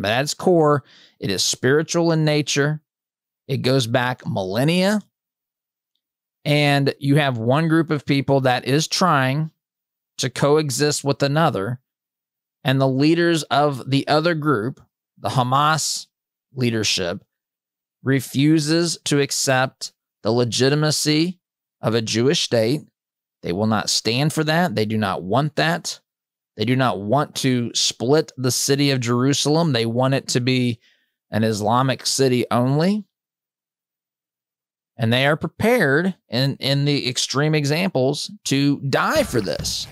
But at its core, it is spiritual in nature. It goes back millennia. And you have one group of people that is trying to coexist with another. And the leaders of the other group, the Hamas leadership, refuses to accept the legitimacy of a Jewish state. They will not stand for that. They do not want that. They do not want to split the city of Jerusalem. They want it to be an Islamic city only. And they are prepared in, in the extreme examples to die for this.